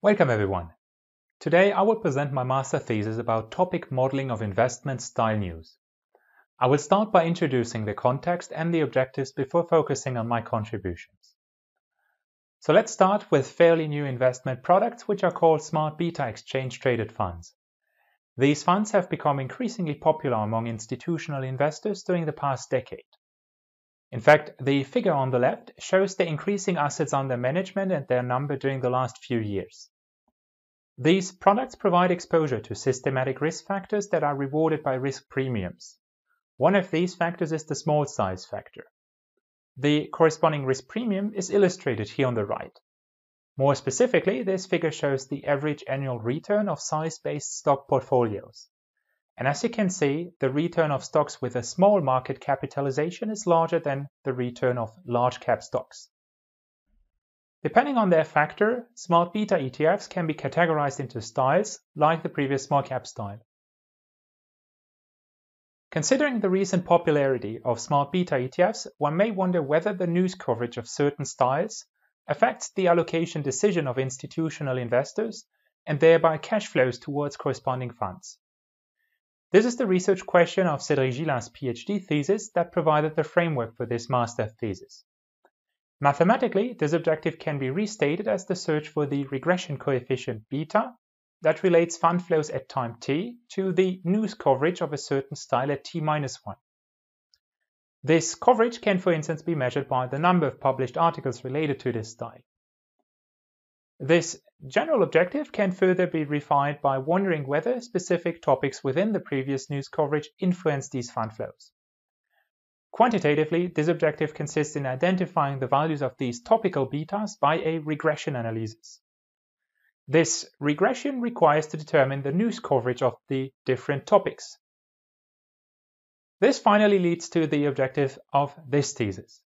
Welcome everyone. Today I will present my master thesis about topic modeling of investment style news. I will start by introducing the context and the objectives before focusing on my contributions. So let's start with fairly new investment products which are called smart beta exchange traded funds. These funds have become increasingly popular among institutional investors during the past decade. In fact, the figure on the left shows the increasing assets under management and their number during the last few years. These products provide exposure to systematic risk factors that are rewarded by risk premiums. One of these factors is the small size factor. The corresponding risk premium is illustrated here on the right. More specifically, this figure shows the average annual return of size-based stock portfolios. And as you can see, the return of stocks with a small market capitalization is larger than the return of large cap stocks. Depending on their factor, smart beta ETFs can be categorized into styles like the previous small cap style. Considering the recent popularity of smart beta ETFs, one may wonder whether the news coverage of certain styles affects the allocation decision of institutional investors and thereby cash flows towards corresponding funds. This is the research question of Cédric Gillain's PhD thesis that provided the framework for this master thesis. Mathematically, this objective can be restated as the search for the regression coefficient beta that relates fund flows at time t to the news coverage of a certain style at t minus 1. This coverage can, for instance, be measured by the number of published articles related to this style. This general objective can further be refined by wondering whether specific topics within the previous news coverage influence these fund flows. Quantitatively, this objective consists in identifying the values of these topical betas by a regression analysis. This regression requires to determine the news coverage of the different topics. This finally leads to the objective of this thesis.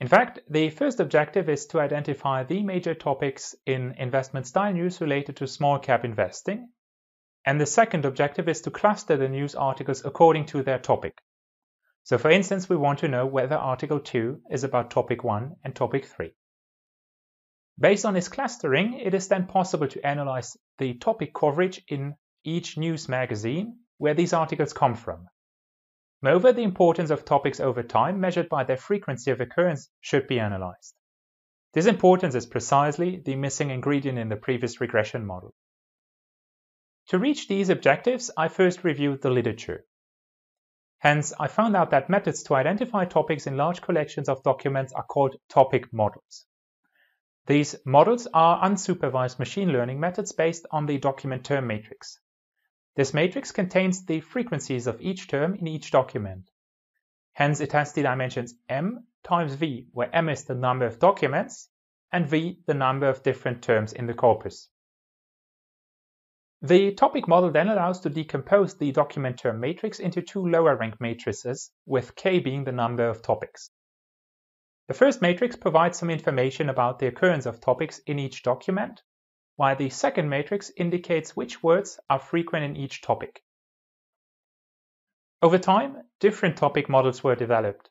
In fact, the first objective is to identify the major topics in investment style news related to small cap investing. And the second objective is to cluster the news articles according to their topic. So for instance, we want to know whether article 2 is about topic 1 and topic 3. Based on this clustering, it is then possible to analyze the topic coverage in each news magazine where these articles come from. Moreover, the importance of topics over time measured by their frequency of occurrence should be analyzed. This importance is precisely the missing ingredient in the previous regression model. To reach these objectives, I first reviewed the literature. Hence, I found out that methods to identify topics in large collections of documents are called topic models. These models are unsupervised machine learning methods based on the document term matrix. This matrix contains the frequencies of each term in each document. Hence, it has the dimensions m times v, where m is the number of documents and v the number of different terms in the corpus. The topic model then allows to decompose the document term matrix into two lower rank matrices, with k being the number of topics. The first matrix provides some information about the occurrence of topics in each document, while the second matrix indicates which words are frequent in each topic. Over time, different topic models were developed.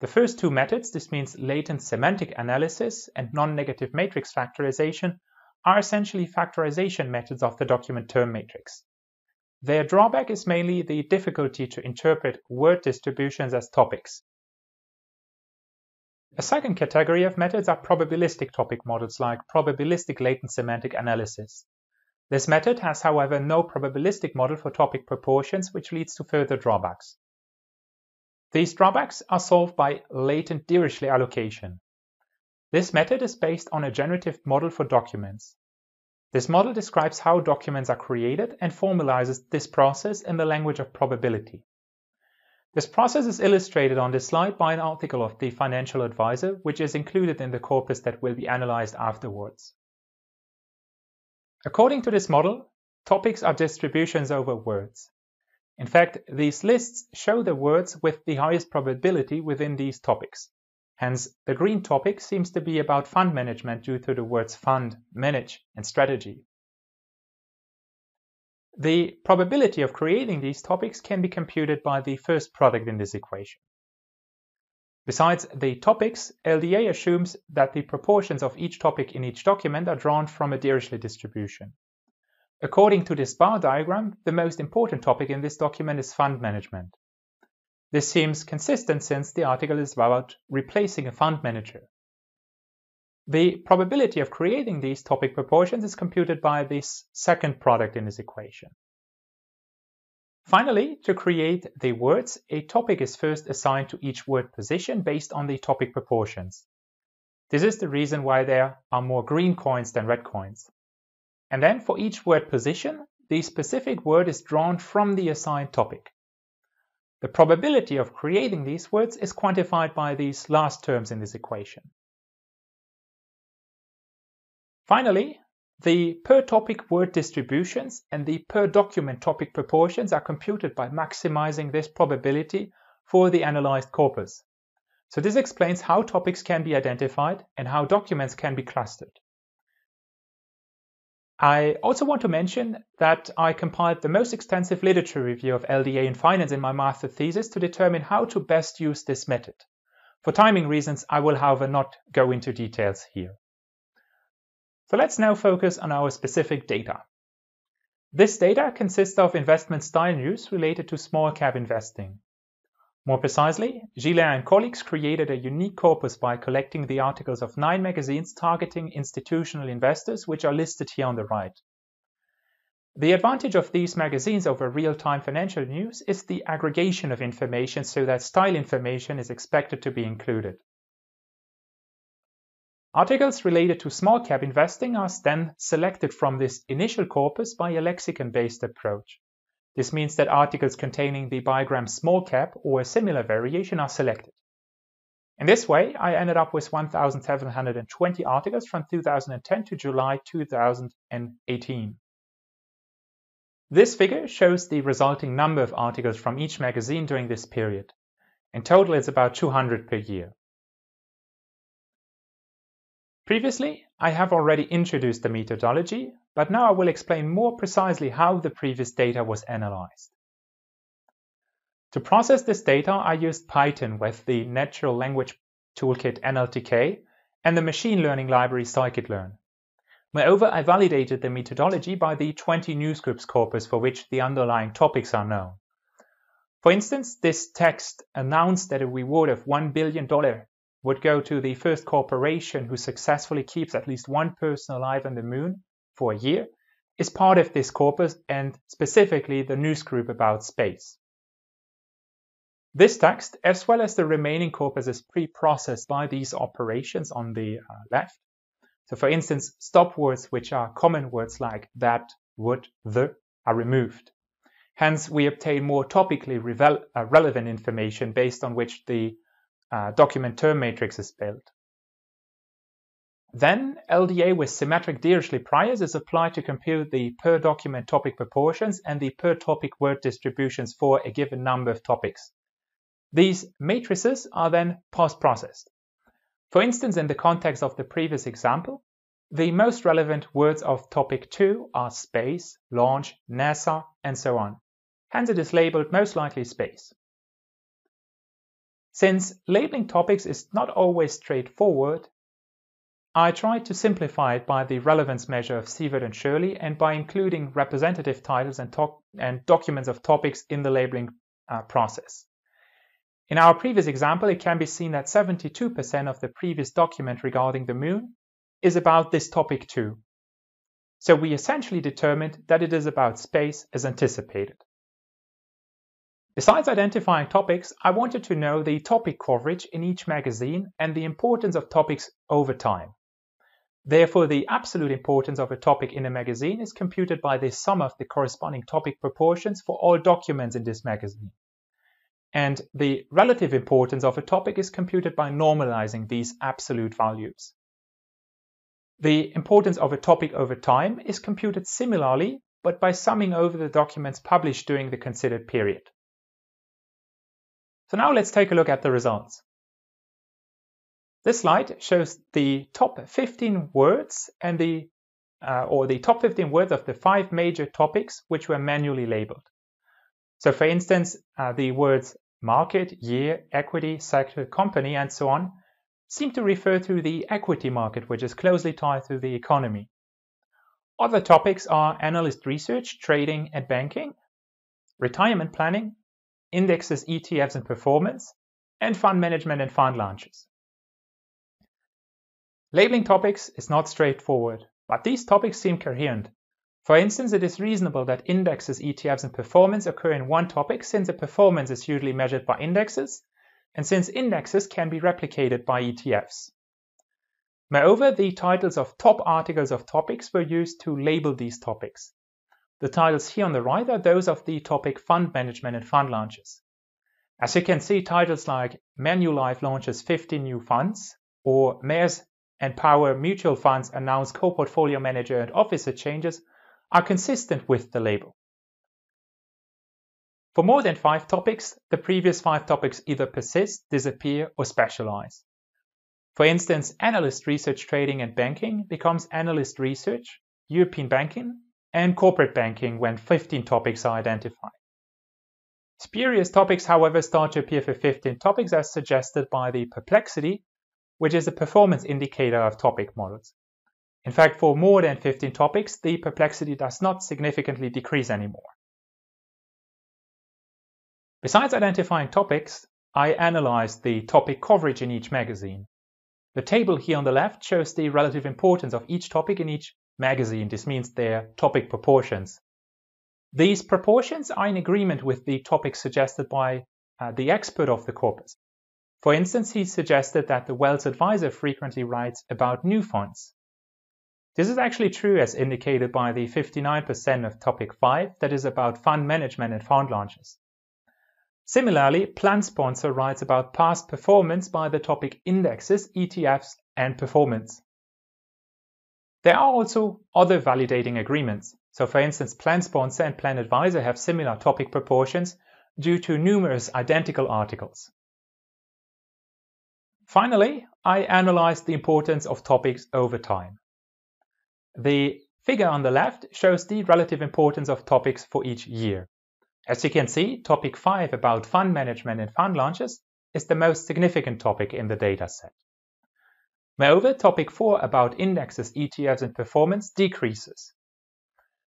The first two methods, this means latent semantic analysis and non-negative matrix factorization, are essentially factorization methods of the document term matrix. Their drawback is mainly the difficulty to interpret word distributions as topics. A second category of methods are probabilistic topic models like probabilistic latent semantic analysis. This method has, however, no probabilistic model for topic proportions, which leads to further drawbacks. These drawbacks are solved by latent Dirichlet allocation. This method is based on a generative model for documents. This model describes how documents are created and formalizes this process in the language of probability. This process is illustrated on this slide by an article of the Financial Advisor, which is included in the corpus that will be analyzed afterwards. According to this model, topics are distributions over words. In fact, these lists show the words with the highest probability within these topics. Hence, the green topic seems to be about fund management due to the words fund, manage, and strategy. The probability of creating these topics can be computed by the first product in this equation. Besides the topics, LDA assumes that the proportions of each topic in each document are drawn from a Dirichlet distribution. According to this bar diagram, the most important topic in this document is fund management. This seems consistent since the article is about replacing a fund manager. The probability of creating these topic proportions is computed by this second product in this equation. Finally, to create the words, a topic is first assigned to each word position based on the topic proportions. This is the reason why there are more green coins than red coins. And then for each word position, the specific word is drawn from the assigned topic. The probability of creating these words is quantified by these last terms in this equation. Finally, the per topic word distributions and the per document topic proportions are computed by maximizing this probability for the analyzed corpus. So this explains how topics can be identified and how documents can be clustered. I also want to mention that I compiled the most extensive literature review of LDA in finance in my master thesis to determine how to best use this method. For timing reasons, I will however not go into details here. So let's now focus on our specific data. This data consists of investment style news related to small cap investing. More precisely, Gillain and colleagues created a unique corpus by collecting the articles of nine magazines targeting institutional investors, which are listed here on the right. The advantage of these magazines over real-time financial news is the aggregation of information so that style information is expected to be included. Articles related to small cap investing are then selected from this initial corpus by a lexicon-based approach. This means that articles containing the bigram small cap or a similar variation are selected. In this way, I ended up with 1,720 articles from 2010 to July 2018. This figure shows the resulting number of articles from each magazine during this period. In total, it's about 200 per year. Previously, I have already introduced the methodology, but now I will explain more precisely how the previous data was analyzed. To process this data, I used Python with the Natural Language Toolkit NLTK and the machine learning library scikit-learn. Moreover, I validated the methodology by the 20 newsgroups corpus for which the underlying topics are known. For instance, this text announced that a reward of $1 billion would go to the first corporation who successfully keeps at least one person alive on the moon for a year is part of this corpus and specifically the news group about space. This text, as well as the remaining corpus, is pre-processed by these operations on the uh, left. So for instance, stop words which are common words like that, would, the are removed. Hence, we obtain more topically uh, relevant information based on which the uh, document term matrix is built. Then LDA with symmetric Dirichlet priors is applied to compute the per document topic proportions and the per topic word distributions for a given number of topics. These matrices are then post-processed. For instance, in the context of the previous example, the most relevant words of topic 2 are space, launch, NASA, and so on. Hence it is labeled most likely space. Since labeling topics is not always straightforward, I tried to simplify it by the relevance measure of Sievert and Shirley and by including representative titles and, talk and documents of topics in the labeling uh, process. In our previous example, it can be seen that 72% of the previous document regarding the moon is about this topic two. So we essentially determined that it is about space as anticipated. Besides identifying topics, I wanted to know the topic coverage in each magazine and the importance of topics over time. Therefore, the absolute importance of a topic in a magazine is computed by the sum of the corresponding topic proportions for all documents in this magazine. And the relative importance of a topic is computed by normalizing these absolute values. The importance of a topic over time is computed similarly, but by summing over the documents published during the considered period. So now let's take a look at the results. This slide shows the top 15 words and the uh, or the top 15 words of the five major topics which were manually labeled. So for instance, uh, the words market, year, equity, sector, company, and so on, seem to refer to the equity market, which is closely tied to the economy. Other topics are analyst research, trading and banking, retirement planning, indexes, ETFs and performance, and fund management and fund launches. Labeling topics is not straightforward, but these topics seem coherent. For instance, it is reasonable that indexes, ETFs, and performance occur in one topic since the performance is usually measured by indexes and since indexes can be replicated by ETFs. Moreover, the titles of top articles of topics were used to label these topics. The titles here on the right are those of the topic fund management and fund launches. As you can see, titles like Manulife launches 50 new funds or Maersk and Power Mutual Funds announce co-portfolio manager and officer changes are consistent with the label. For more than five topics, the previous five topics either persist, disappear, or specialize. For instance, analyst research trading and banking becomes analyst research, European banking, and corporate banking when 15 topics are identified. Spurious topics, however, start to appear for 15 topics as suggested by the perplexity, which is a performance indicator of topic models. In fact, for more than 15 topics, the perplexity does not significantly decrease anymore. Besides identifying topics, I analyzed the topic coverage in each magazine. The table here on the left shows the relative importance of each topic in each magazine. This means their topic proportions. These proportions are in agreement with the topics suggested by uh, the expert of the corpus. For instance, he suggested that the wealth advisor frequently writes about new funds. This is actually true as indicated by the 59% of topic 5 that is about fund management and fund launches. Similarly, Plan Sponsor writes about past performance by the topic indexes, ETFs, and performance. There are also other validating agreements. So for instance, Plan Sponsor and Plan Advisor have similar topic proportions due to numerous identical articles. Finally, I analyzed the importance of topics over time. The figure on the left shows the relative importance of topics for each year. As you can see, topic 5 about fund management and fund launches is the most significant topic in the dataset. Moreover, topic 4 about indexes, ETFs and performance decreases.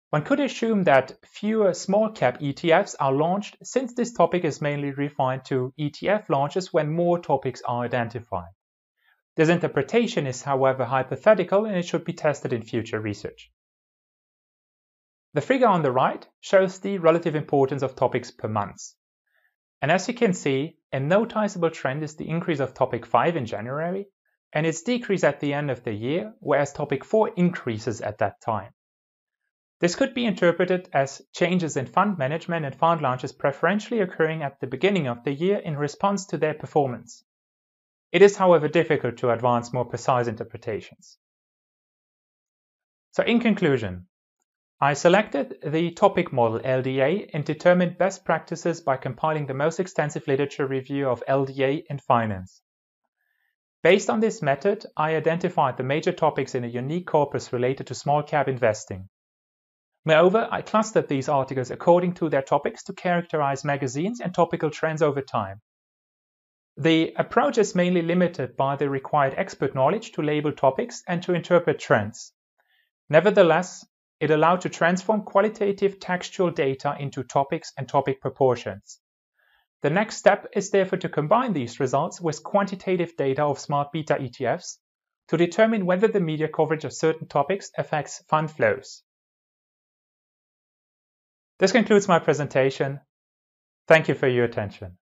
One could assume that fewer small cap ETFs are launched since this topic is mainly refined to ETF launches when more topics are identified. This interpretation is however hypothetical and it should be tested in future research. The figure on the right shows the relative importance of topics per month. And as you can see, a noticeable trend is the increase of topic 5 in January and its decrease at the end of the year, whereas topic 4 increases at that time. This could be interpreted as changes in fund management and fund launches preferentially occurring at the beginning of the year in response to their performance. It is, however, difficult to advance more precise interpretations. So in conclusion, I selected the topic model LDA and determined best practices by compiling the most extensive literature review of LDA in finance. Based on this method, I identified the major topics in a unique corpus related to small cap investing. Moreover, I clustered these articles according to their topics to characterize magazines and topical trends over time. The approach is mainly limited by the required expert knowledge to label topics and to interpret trends. Nevertheless, it allowed to transform qualitative textual data into topics and topic proportions. The next step is therefore to combine these results with quantitative data of smart beta ETFs to determine whether the media coverage of certain topics affects fund flows. This concludes my presentation. Thank you for your attention.